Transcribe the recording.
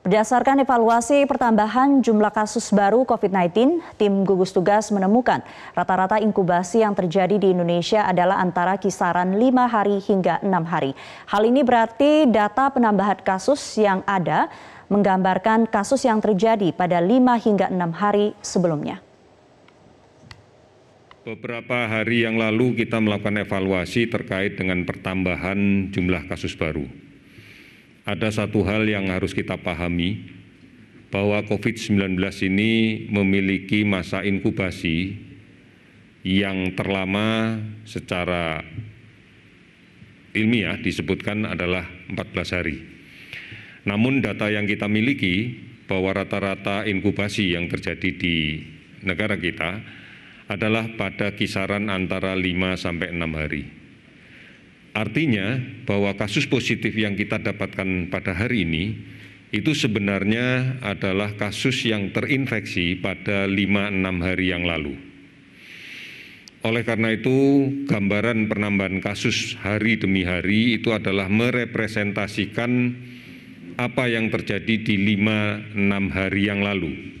Berdasarkan evaluasi pertambahan jumlah kasus baru COVID-19, tim gugus tugas menemukan rata-rata inkubasi yang terjadi di Indonesia adalah antara kisaran lima hari hingga enam hari. Hal ini berarti data penambahan kasus yang ada menggambarkan kasus yang terjadi pada lima hingga enam hari sebelumnya. Beberapa hari yang lalu kita melakukan evaluasi terkait dengan pertambahan jumlah kasus baru ada satu hal yang harus kita pahami bahwa COVID-19 ini memiliki masa inkubasi yang terlama secara ilmiah disebutkan adalah 14 hari. Namun data yang kita miliki bahwa rata-rata inkubasi yang terjadi di negara kita adalah pada kisaran antara 5 sampai 6 hari. Artinya bahwa kasus positif yang kita dapatkan pada hari ini itu sebenarnya adalah kasus yang terinfeksi pada 5-6 hari yang lalu. Oleh karena itu, gambaran penambahan kasus hari demi hari itu adalah merepresentasikan apa yang terjadi di 5-6 hari yang lalu